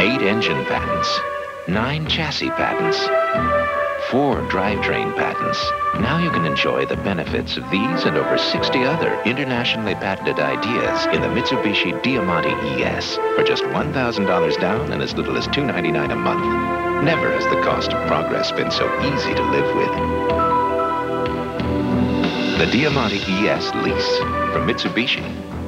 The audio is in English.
eight engine patents, nine chassis patents, four drivetrain patents. Now you can enjoy the benefits of these and over 60 other internationally patented ideas in the Mitsubishi Diamante ES for just $1,000 down and as little as $299 a month. Never has the cost of progress been so easy to live with. The Diamante ES lease from Mitsubishi.